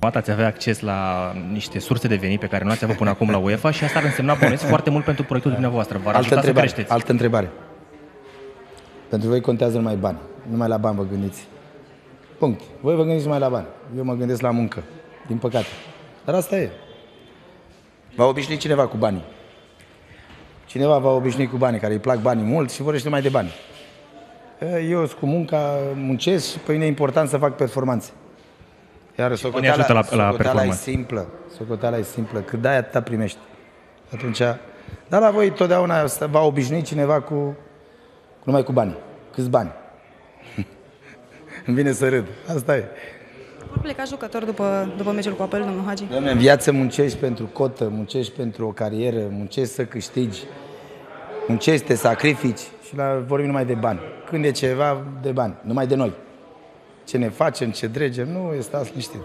ați avea acces la niște surse de venit pe care nu ați avut până acum la UEFA și asta ar însemna bănuiesc foarte mult pentru proiectul dumneavoastră. V-ar Altă ajuta să întrebare, creșteți. altă întrebare. Pentru voi contează numai bani. Numai la bani vă gândiți. Punct. Voi vă gândiți numai la bani. Eu mă gândesc la muncă. Din păcate. Dar asta e. Va obișnui cineva cu banii. Cineva va obișnui cu banii, care îi plac banii mult și vorbește mai de bani. Eu sunt cu munca, muncesc și pe mine e important să fac performanțe. Iar socoteala, ajută la- la socoteala e performanțe. simplă. Socoteala e simplă. Cât dai, atâta primești. Atunci, dar la voi totdeauna asta va obișnui cineva cu, cu numai cu bani. Câți bani? Îmi vine să râd. Asta e. Vor pleca jucători după, după meciul cu apel, domnul Hagi? Doamne, în viață muncești pentru cotă, muncești pentru o carieră, muncești să câștigi, muncești, te sacrifici și la vorbim numai de bani. Când e ceva de bani, numai de noi. Ce ne facem, ce dregem, nu, stați liniștit.